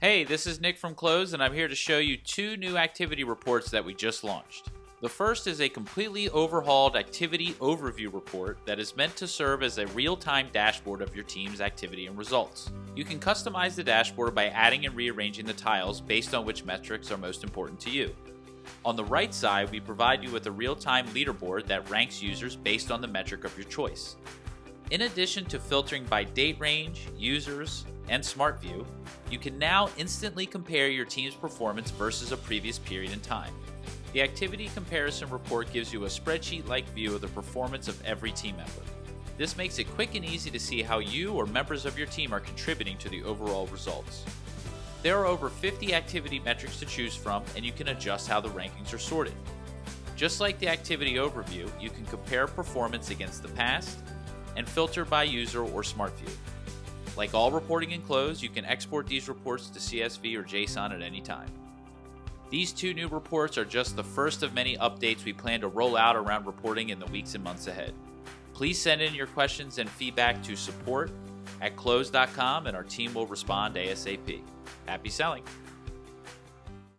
Hey, this is Nick from Close, and I'm here to show you two new activity reports that we just launched. The first is a completely overhauled activity overview report that is meant to serve as a real time dashboard of your team's activity and results. You can customize the dashboard by adding and rearranging the tiles based on which metrics are most important to you. On the right side, we provide you with a real time leaderboard that ranks users based on the metric of your choice. In addition to filtering by date range, users, and Smart View, you can now instantly compare your team's performance versus a previous period in time. The activity comparison report gives you a spreadsheet like view of the performance of every team member. This makes it quick and easy to see how you or members of your team are contributing to the overall results. There are over 50 activity metrics to choose from, and you can adjust how the rankings are sorted. Just like the activity overview, you can compare performance against the past and filter by user or Smart View. Like all reporting in Close, you can export these reports to CSV or JSON at any time. These two new reports are just the first of many updates we plan to roll out around reporting in the weeks and months ahead. Please send in your questions and feedback to support at close.com and our team will respond ASAP. Happy selling!